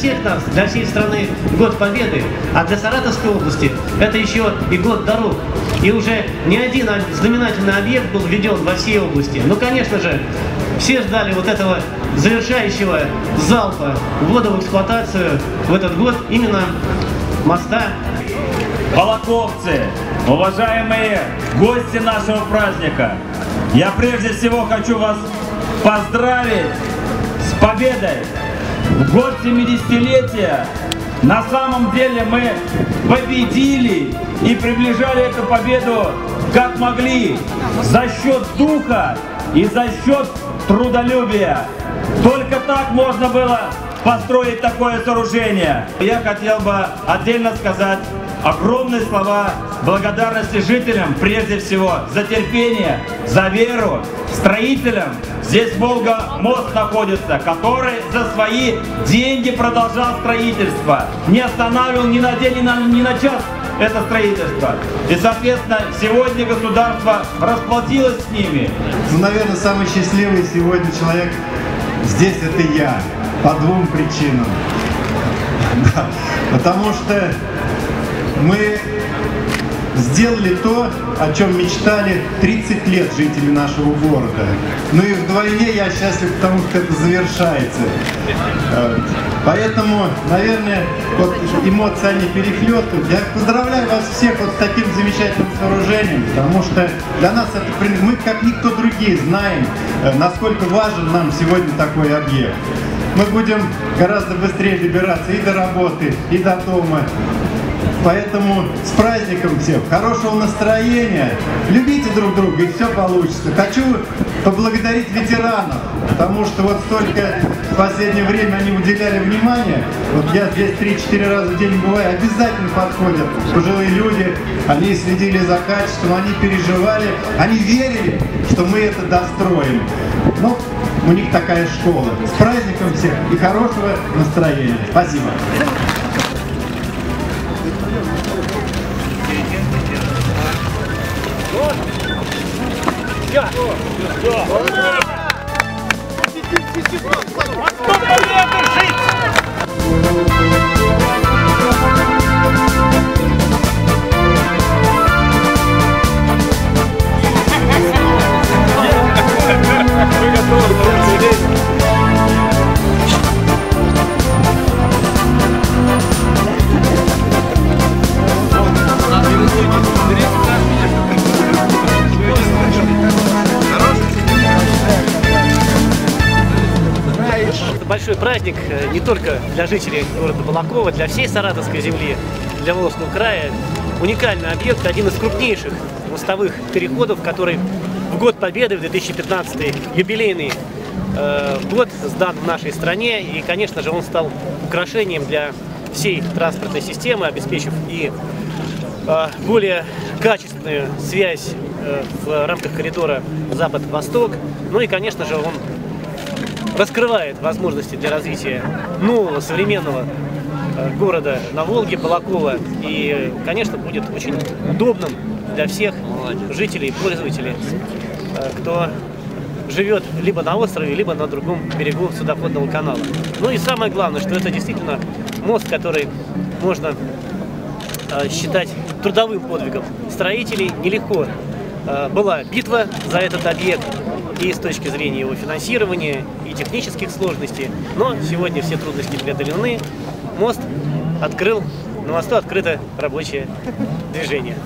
всех нас, для всей страны год победы, а для Саратовской области это еще и год дорог. И уже не один знаменательный объект был введен во всей области. Ну, конечно же, все ждали вот этого завершающего залпа ввода в эксплуатацию в этот год именно моста. Балаковцы, уважаемые гости нашего праздника, я прежде всего хочу вас поздравить с победой. В год 70-летия на самом деле мы победили и приближали эту победу как могли за счет духа и за счет трудолюбия. Только так можно было построить такое сооружение. Я хотел бы отдельно сказать огромные слова благодарности жителям, прежде всего, за терпение, за веру, строителям. Здесь Волга мост находится, который за свои деньги продолжал строительство. Не останавливал ни на день, ни на, ни на час это строительство. И, соответственно, сегодня государство расплатилось с ними. Ну, наверное, самый счастливый сегодня человек здесь это я. По двум причинам. Да, потому что мы сделали то, о чем мечтали 30 лет жители нашего города. Ну и вдвойне я счастлив, потому что это завершается. Э, поэтому, наверное, вот эмоции они перехлестывают. Я поздравляю вас всех вот с таким замечательным сооружением, потому что для нас это мы, как никто другие, знаем, э, насколько важен нам сегодня такой объект. Мы будем гораздо быстрее добираться и до работы, и до дома, Поэтому с праздником всех, хорошего настроения, любите друг друга и все получится. Хочу поблагодарить ветеранов, потому что вот столько в последнее время они уделяли внимание. Вот я здесь 3-4 раза в день бываю, обязательно подходят пожилые люди, они следили за качеством, они переживали, они верили, что мы это достроим. Ну, у них такая школа. С праздником всех и хорошего настроения. Спасибо. Я! Я! Кто победы жить? Праздник э, не только для жителей города Балакова, для всей Саратовской земли, для Волжского края. Уникальный объект, один из крупнейших мостовых переходов, который в год Победы, в 2015 юбилейный э, год сдан в нашей стране. И, конечно же, он стал украшением для всей транспортной системы, обеспечив и э, более качественную связь э, в рамках коридора Запад-Восток. Ну и, конечно же, он раскрывает возможности для развития нового современного э, города на Волге, Балакова. И, конечно, будет очень удобным для всех жителей и пользователей, э, кто живет либо на острове, либо на другом берегу судоходного канала. Ну и самое главное, что это действительно мост, который можно э, считать трудовым подвигом строителей. Нелегко была битва за этот объект и с точки зрения его финансирования, и технических сложностей. Но сегодня все трудности преодолены. Мост открыл, на мосту открыто рабочее движение.